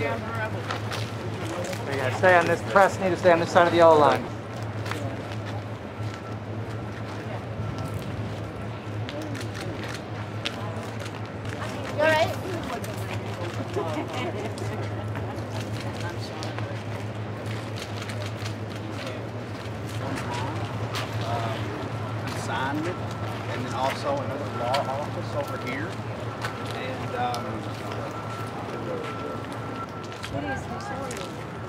We gotta stay on this, press need to stay on this side of the yellow line. And then also another law office over here. Интересно,